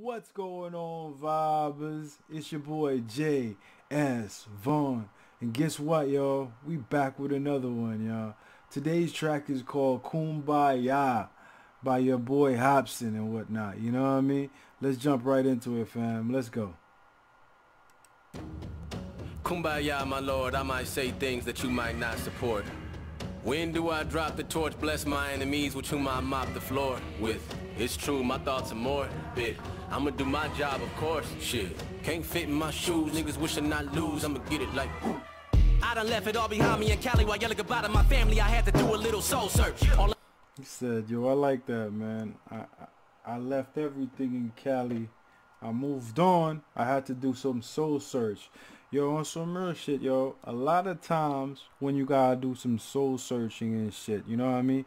What's going on, vibers? It's your boy Jay S Von. And guess what, y'all? We back with another one, y'all. Today's track is called Kumbaya by your boy Hopsin and whatnot. You know what I mean? Let's jump right into it, fam. Let's go. Kumbaya, my lord, I might say things that you might not support. When do I drop the torch, bless my enemies with whom I mop the floor with? It's true, my thoughts are more bit. I'ma do my job, of course, shit. Can't fit in my shoes, niggas wishing I lose, I'ma get it like, whoo. I done left it all behind me in Cali while yelling goodbye to my family. I had to do a little soul search. All He said, yo, I like that, man. I, I, I left everything in Cali. I moved on. I had to do some soul search. Yo, on some real shit, yo. A lot of times when you gotta do some soul searching and shit, you know what I mean?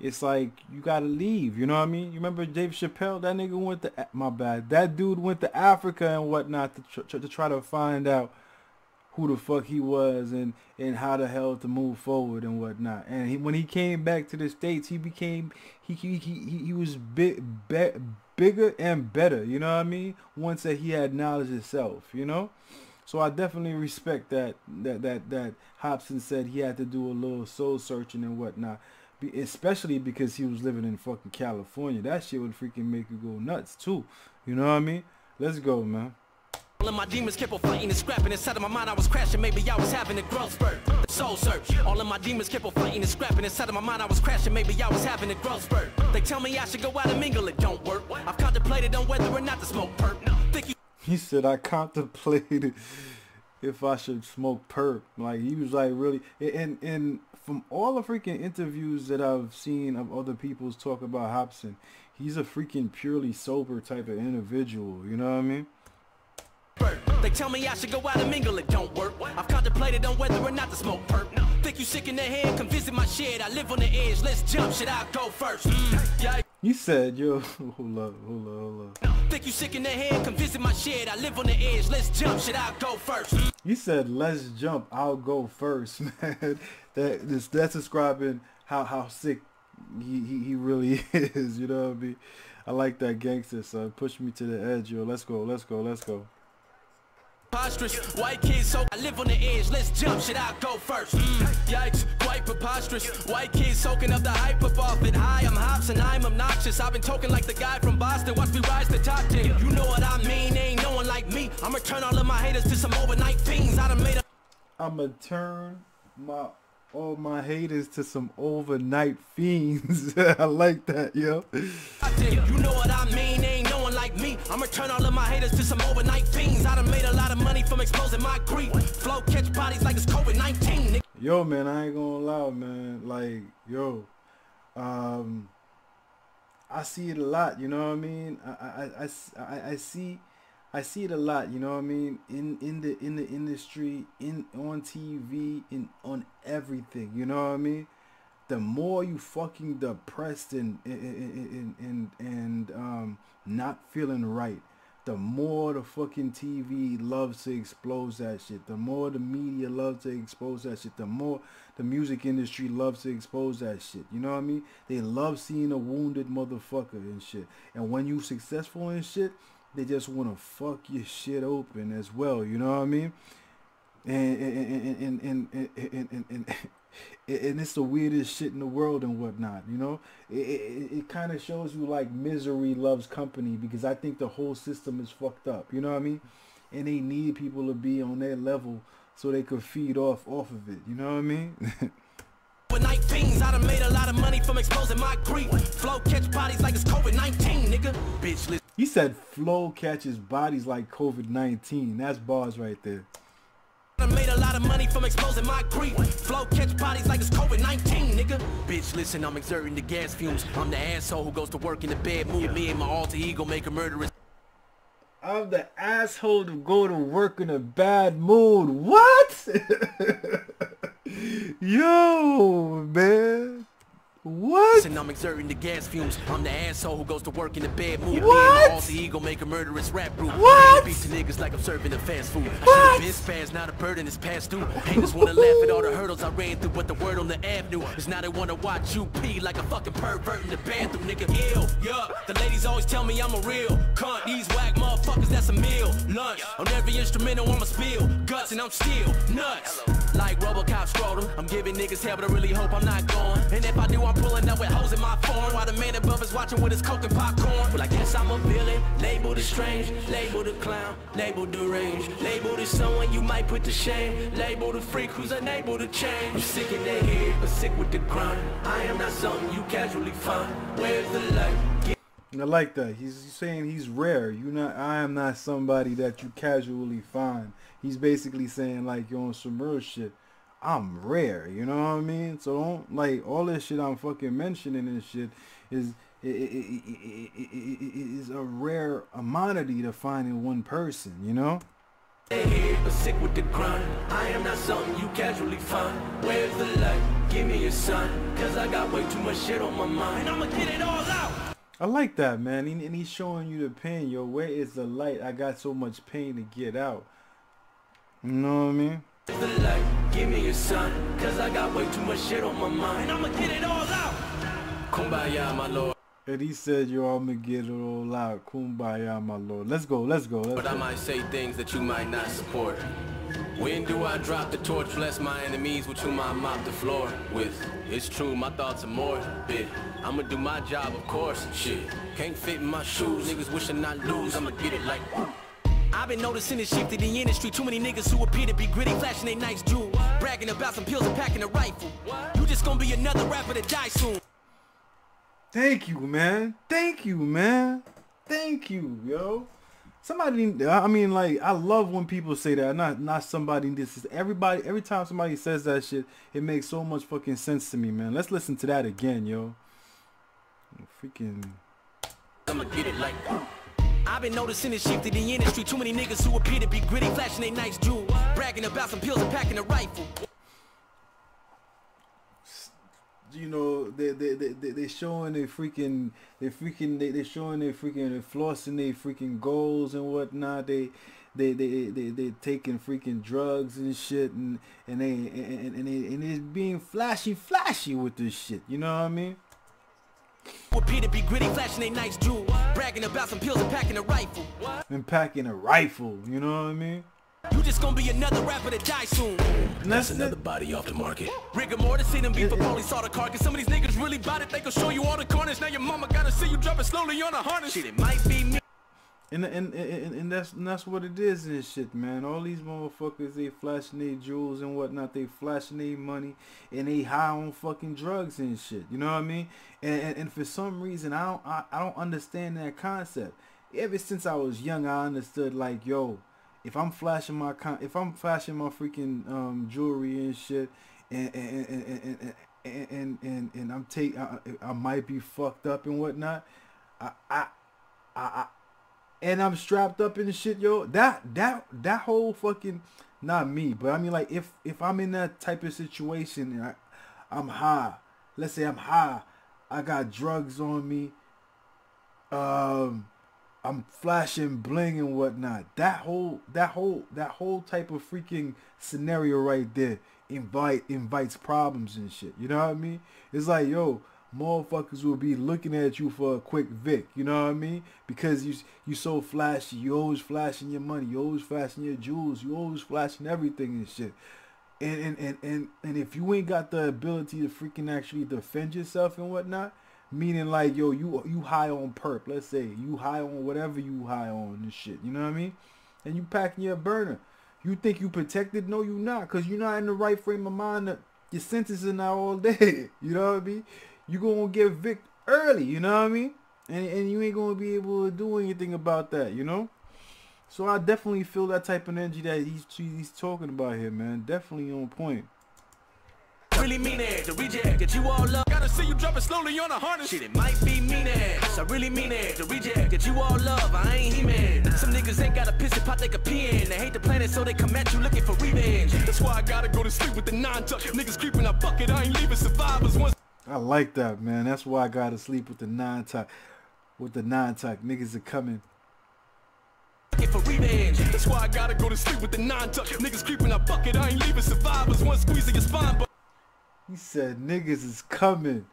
It's like you gotta leave, you know what I mean? You remember Dave Chappelle? That nigga went to my bad. That dude went to Africa and whatnot to tr- to try to find out who the fuck he was and and how the hell to move forward and whatnot. And he, when he came back to the states, he became he he he, he was big, be, bigger and better. You know what I mean? Once that he had knowledge himself, you know. So I definitely respect that that that that Hopsin said he had to do a little soul searching and whatnot. Be, especially because he was living in fucking California. That shit would freaking make you go nuts too. You know what I mean? Let's go, man. All of my demons kept on fighting and scrapping. Inside of my mind I was crashing, maybe I was having a growth spurt. Soul search. All of my demons kept on fighting and scrapping. Inside of my mind I was crashing, maybe I was having a growth spurt. They tell me I should go out and mingle, it don't work. I've contemplated on whether or not to smoke perp. Think He said I contemplated if I should smoke perp. Like he was like really and and from all the freaking interviews that I've seen of other people's talk about Hopsin, he's a freaking purely sober type of individual. You know what I mean? They tell me I should go out and mingle, it don't work. I've contemplated on whether or not to smoke perp. Think you sick in the head? Come visit my shed. I live on the edge. Let's jump. Should I go first? Mm, yeah. He said, yo, hold up, hold up, hold up. Think you sick in the head? Come visit my shed. I live on the edge. Let's jump. Should I go first? Mm, He said, let's jump, I'll go first, man. That this that's describing how how sick he, he, he really is, you know what I mean? I like that gangster son. Push me to the edge, yo. Let's go, let's go, let's go. Preposterous, white kids, so I live on the edge. Let's jump. Should I go first? Mm, yikes, quite preposterous. White kids soaking up the hype up off it. Hi, I'm Hops and I'm obnoxious. I've been talking like the guy from Boston. Watch me rise to top 10. You know what I mean? Ain't no one like me. I'ma turn all of my haters to some overnight fiends. I done made a I'ma turn my all my haters to some overnight fiends. I like that, yo. You know what I mean? Ain't no one like me. I'ma turn all of my haters to some overnight fiends. I done made a lot of money from exposing my greed. Flow catch bodies like it's COVID-19. nigga. Yo, man, I ain't gonna lie, man. Like, yo, um, I see it a lot. You know what I mean? I, I, I, I, I see, I see it a lot. You know what I mean? In in the in the industry, in on TV, in on everything. You know what I mean? The more you fucking depressed and and and and, um not feeling right, the more the fucking TV loves to expose that shit. The more the media loves to expose that shit. The more the music industry loves to expose that shit. You know what I mean? They love seeing a wounded motherfucker and shit. And when you successful and shit, they just want to fuck your shit open as well. You know what I mean? And and and and and and, and, it's the weirdest shit in the world and whatnot, you know. It it, it kind of shows you like misery loves company because I think the whole system is fucked up. You know what I mean? And they need people to be on their level so they could feed off off of it. You know what I mean? I done made a lot of money from exposing my greed. Flow catch bodies like it's COVID-19, nigga. Bitch. He said flow catches bodies like COVID nineteen. That's bars right there. I made a lot of money from exposing my greed. Flow catch bodies like it's COVID-19, nigga. Bitch, listen, I'm exerting the gas fumes. I'm the asshole who goes to work in the bed mood. Me and my alter ego make a murderous. I'm the asshole to go to work in a bad mood. What? Yo, man. What? And I'm exerting the gas fumes. I'm the asshole who goes to work in the bed mood. What? The ego make a murderous rap group. What? Beat to niggas like I'm serving a fast food. What? Been spazzed, not a burden is passed through. Haters wanna laugh at all the hurdles I ran through, but the word on the avenue is now they wanna watch you pee like a fucking pervert in the bathroom, nigga. Ill, yeah. The ladies always tell me I'm a real cunt. These whack motherfuckers, that's a meal. Lunch. On every instrumental, I'ma spill. Guts and I'm still nuts. Like Robocop scrotum. I'm giving niggas hell, but I really hope I'm not gone. And if I do, I'm pulling up with hoes in my phone. While the man above is watching with his coke and popcorn. Well, I guess I'm a villain. Labeled as strange. Labeled a clown. Labeled deranged. Labeled as someone you might put to shame. Labeled a freak who's unable to change. I'm sick in the head, but sick with the grind. I am not something you casually find. Where's the light? Get I like that. He's he's saying he's rare. You not. I am not somebody that you casually find. He's basically saying like you're on some real shit. I'm rare. You know what I mean? So don't like all this shit I'm fucking mentioning and shit is i- i- i- i- i- i- is a rare commodity to find in one person. You know? but sick with the grind. I am not something you casually find. Where's the light? Give me a sign. Cause I got way too much shit on my mind. I'ma get it all out. I like that, man. He, and he's showing you the pain. Yo, where is the light? I got so much pain to get out. You know what I mean? Give me a sign. Cause I got way too much shit on my mind. And I'ma get it all out. Kumbaya, my lord. And he said, yo, I'm gonna get it all out. Kumbaya, my lord. Let's go, let's go, let's But I might say things that you might not support. When do I drop the torch? Bless my enemies with whom I mop the floor with. It's true, my thoughts are morbid. I'ma do my job, of course. Shit, can't fit in my shoes. Niggas wishing I lose. I'ma get it like. I've been noticing this shift in the industry. Too many niggas who appear to be gritty, flashing they nice jewels, bragging about some pills and packing a rifle. You just gonna be another rapper to die soon. Thank you, man. Thank you, man. Thank you, yo. Somebody, I mean, like, I love when people say that. Not, not somebody. This is everybody. Every time somebody says that shit, it makes so much fucking sense to me, man. Let's listen to that again, yo. Freaking. I've been noticing this shift in the industry. Too many niggas who appear to be gritty, flashing they nice jewels, bragging about some pills and packing a rifle. you know they they they they, showing their freaking they freaking they they showing their freaking they flossing their freaking goals and whatnot they they they they they taking freaking drugs and shit and and they and, and they and it's being flashy flashy with this shit you know what I mean appear to be gritty, flashing they nice jewels, bragging about some pills and packing a rifle. and packing a rifle you know what I mean You just gonna be another rapper to die soon. and that's Another body off the market. Rigor mortis, see them beef for police saw the carcass. Some of these niggas really bought it, they gon' show you all the corners. Now your mama gotta see you dropping slowly on a harness. Shit, it might be me. And, and, and, and that's and that's what it is and shit, man. All these motherfuckers, they flashing their jewels and whatnot. They flashing their money and they high on fucking drugs and shit. You know what I mean? And and, and for some reason, I don't I, I don't understand that concept. Ever since I was young, I understood like, yo, if I'm flashing my con- if I'm flashing my freaking um jewelry and shit, and and and and and, and, and, and, I'm take I, I might be fucked up and whatnot. I I I. And I'm strapped up and shit, yo. That that that whole fucking not me, but I mean like if if I'm in that type of situation and I I'm high. Let's say I'm high. I got drugs on me. Um I'm flashing bling and whatnot. That whole that whole that whole type of freaking scenario right there invite invites problems and shit. You know what I mean? It's like, yo, motherfuckers will be looking at you for a quick Vic. You know what I mean? Because you you so flashy. You always flashing your money. You always flashing your jewels. You always flashing everything and shit. And and, and, and and if you ain't got the ability to freaking actually defend yourself and whatnot, meaning like yo, you you high on perp. Let's say you high on whatever you high on and shit. You know what I mean? And you packing your burner. You think you protected? No, you not, cause you're not in the right frame of mind. Your senses are not all day. You know what I mean? You gonna get Vic early. You know what I mean? And and you ain't gonna be able to do anything about that. You know? So I definitely feel that type of energy that he's he's talking about here, man. Definitely on point. Really mean it, the reject that you all love. Gotta see you dropping slowly on a harness. Shit, it might be mean it. I really mean it, the reject that you all love. I ain't he-man. Some niggas ain't got a piss and pot they can pee in. They hate the planet, so they come at you looking for revenge. That's why I gotta go to sleep with the non-tuck. Niggas creeping, I fuck it, I ain't leaving survivors. Once I like that, man. That's why I gotta sleep with the nine tuck. With the nine tuck, niggas are coming. For revenge. That's why I gotta go to sleep with the nine tuck. Niggas creeping a bucket, I ain't leaving survivors. One your spine, but he said niggas is coming.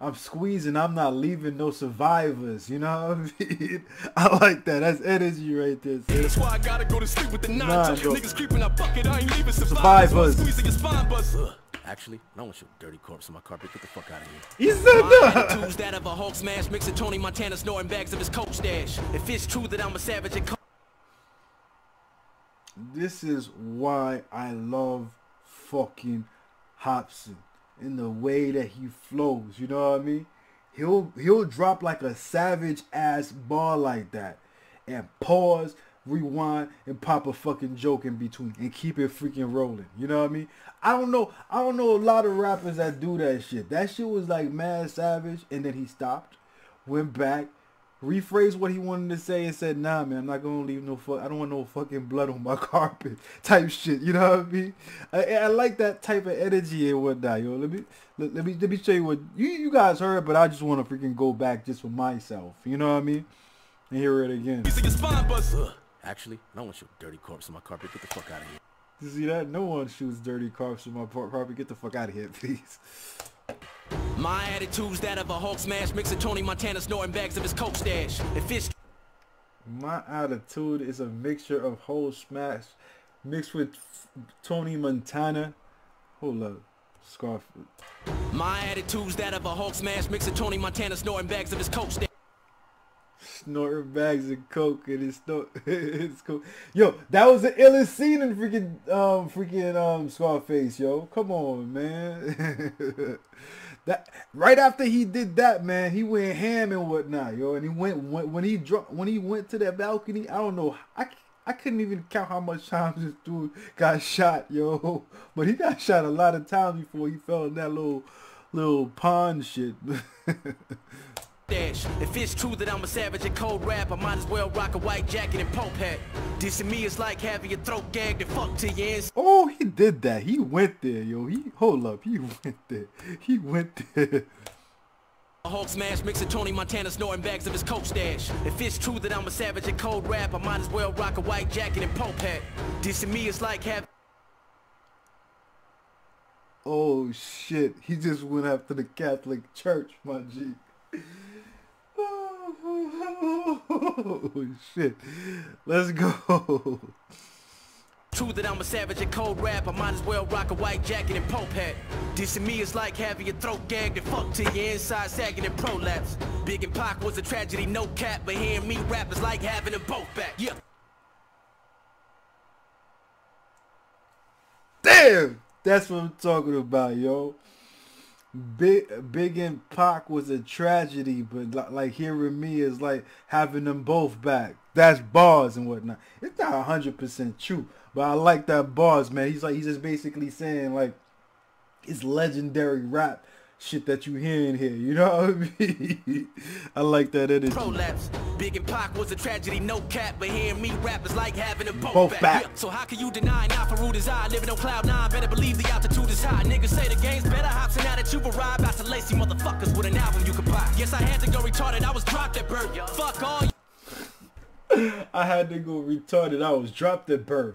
I'm squeezing, I'm not leaving no survivors. You know what I mean? I like that. That's energy right there. Sis. That's why I gotta go to sleep with the nine tuck. Niggas creeping a bucket, I ain't leaving survivors. survivors. Squeezing your spine, but Actually, I don't want your dirty corpse on my carpet. Get the fuck out of here. He said that. My that of a Hulk smash, mixing Tony Montana snorting bags of his coke stash. If it's true that I'm a savage and This is why I love fucking Hopsin in the way that he flows. You know what I mean? He'll he'll drop like a savage ass bar like that and pause rewind and pop a fucking joke in between and keep it freaking rolling. You know what I mean? I don't know. I don't know a lot of rappers that do that shit. That shit was like mad savage, and then he stopped, went back, rephrased what he wanted to say, and said, "Nah, man, I'm not gonna leave no fuck. I don't want no fucking blood on my carpet." Type shit. You know what I mean? I, I like that type of energy and whatnot. Yo, let me let, let me let me show you what you you guys heard, but I just want to freaking go back just for myself. You know what I mean? And hear it again. Actually, I don't want your dirty corpse on my carpet. Get the fuck out of here. You see that? No one shoots dirty corpse on my carpet. Get the fuck out of here, please. My attitude's that of a Hulk smash, mixing Tony Montana snorting bags of his coke stash. If it's my attitude is a mixture of Hulk smash mixed with Tony Montana. Hold up. Scarf. My attitude's that of a Hulk smash, mixing Tony Montana snorting bags of his coke stash snorting bags of coke and it's no it's cool. Yo, that was the illest scene in freaking um freaking um Scarface, yo. Come on, man. that right after he did that, man, he went ham and whatnot, yo. And he went when, when he dropped when he went to that balcony. I don't know. I I couldn't even count how much times this dude got shot, yo. But he got shot a lot of times before he fell in that little little pond shit. Dash. If it's true that I'm a savage and cold rap, I might as well rock a white jacket and pope hat. Dissing me is like having your throat gagged and fuck to your ends. Oh, he did that. He went there, yo. He hold up. He went there. He went there. A Hulk smash mixing Tony Montana snorting bags of his coke stash. If it's true that I'm a savage and cold rap, I might as well rock a white jacket and pope hat. Dissing me is like having Oh shit, he just went after the Catholic Church, my G. Oh shit. Let's go. True that I'm a savage and cold rap, I might as well rock a white jacket and pope hat. Dissing me is like having your throat gagged and fucked to your inside sagging and prolapse. Big and Pac was a tragedy, no cap, but hearing me rap is like having them both back. Yeah. Damn! That's what I'm talking about, yo. Big Big and Pac was a tragedy, but like hearing me is like having them both back. That's bars and whatnot. It's not hundred percent true, but I like that bars, man. He's like he's just basically saying like it's legendary rap shit that you hear in here. You know what I mean? I like that energy. Prolapse. Big and Pac was a tragedy, no cap, but hearing me rap is like having a both, both back. back. Yeah. So how can you deny not for rude as I living on cloud nine? Better believe the altitude is high. Niggas say the game's better, hops and attitude arrive. Out to lacy motherfuckers with an album you could buy. Yes, I had to go retarded, I was dropped at birth. Fuck all. I had to go retarded, I was dropped at birth.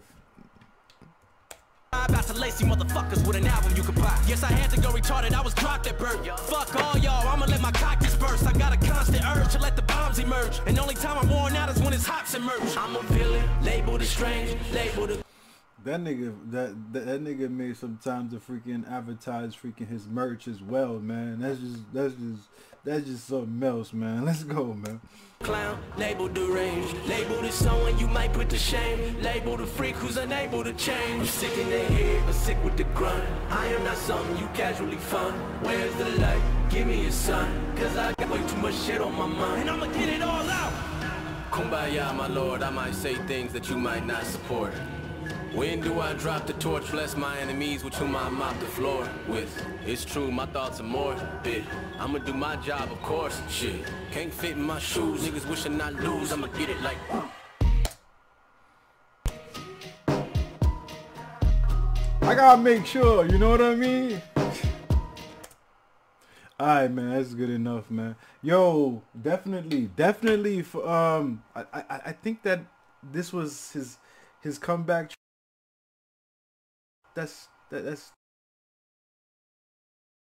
About to lacy motherfuckers with an album you could buy. Yes, I had to go retarded, I was dropped at birth. Fuck all y'all, I'ma let my cock disperse. I got a constant urge to let the bombs emerge. And the only time I'm worn out is when it's hops emerge. I'm a villain, labeled as strange, labeled as... That nigga, that, that that nigga made some time to freaking advertise freaking his merch as well, man. That's just that's just that's just something else, man. Let's go, man. Clown, labeled deranged, labeled as someone you might put to shame, labeled a freak who's unable to change. I'm sick in the head, but sick with the grunt. I am not something you casually fun. Where's the light? Give me a sun, cause I got way too much shit on my mind. And I'ma get it all out. Kumbaya, my lord, I might say things that you might not support. When do I drop the torch? Bless my enemies with whom I mop the floor with. It's true, my thoughts are more bit. I'ma do my job, of course. Shit, can't fit in my shoes. Niggas wishing I lose. I'ma get it like. I gotta make sure, you know what I mean? All right, man. That's good enough, man. Yo, definitely, definitely. For, um, I, I, I think that this was his his comeback. That's that, that's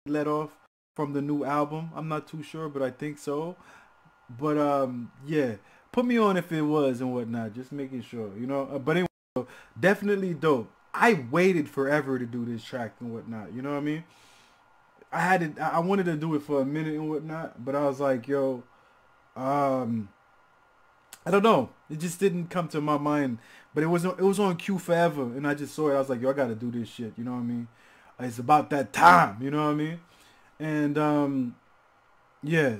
let off from the new album. I'm not too sure, but I think so. But um, yeah, put me on if it was and whatnot. Just making sure, you know. Uh, but anyway, so definitely dope. I waited forever to do this track and whatnot. You know what I mean? I had to. I wanted to do it for a minute and whatnot, but I was like, yo, um, I don't know. It just didn't come to my mind. But it was it was on cue forever, and I just saw it. I was like, yo, I got to do this shit. You know what I mean? It's about that time. You know what I mean? And um, yeah,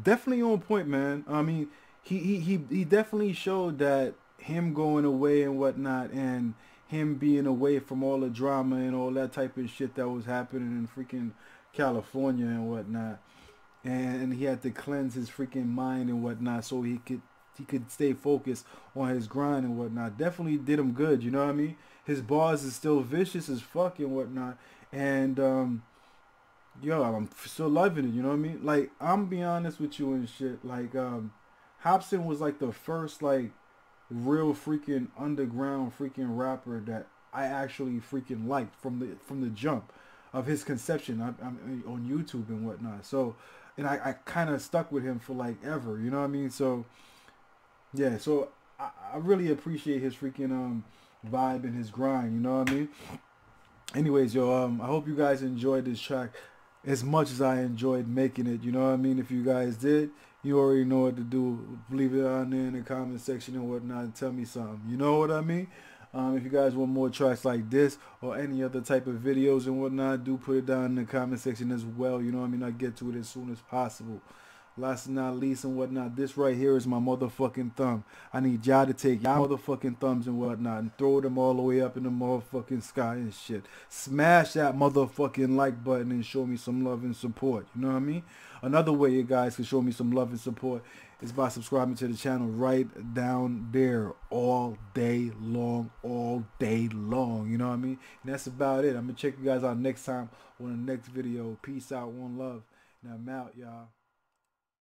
definitely on point, man. I mean, he he he he definitely showed that him going away and whatnot, and him being away from all the drama and all that type of shit that was happening in freaking California and whatnot. And he had to cleanse his freaking mind and whatnot so he could he could stay focused on his grind and whatnot. Definitely did him good, you know what I mean? His bars is still vicious as fuck and whatnot. And um yo, I'm still loving it, you know what I mean? Like I'm be honest with you and shit. Like um Hopsin was like the first like real freaking underground freaking rapper that I actually freaking liked from the from the jump of his conception. I, am on YouTube and whatnot. So, and I, I kind of stuck with him for like ever. You know what I mean? So, yeah. So I, I really appreciate his freaking um vibe and his grind. You know what I mean? Anyways, yo, um, I hope you guys enjoyed this track as much as I enjoyed making it. You know what I mean? If you guys did, you already know what to do. Leave it on there in the comment section and whatnot and tell me something. You know what I mean? Um, if you guys want more tracks like this or any other type of videos and whatnot, do put it down in the comment section as well. You know what I mean? I get to it as soon as possible. Last but not least and whatnot, this right here is my motherfucking thumb. I need y'all to take y'all motherfucking thumbs and whatnot and throw them all the way up in the motherfucking sky and shit. Smash that motherfucking like button and show me some love and support. You know what I mean? Another way you guys can show me some love and support is by subscribing to the channel right down there all day long, all day long. You know what I mean? And that's about it. I'm going to check you guys out next time on the next video. Peace out. One love. Now I'm out, y'all.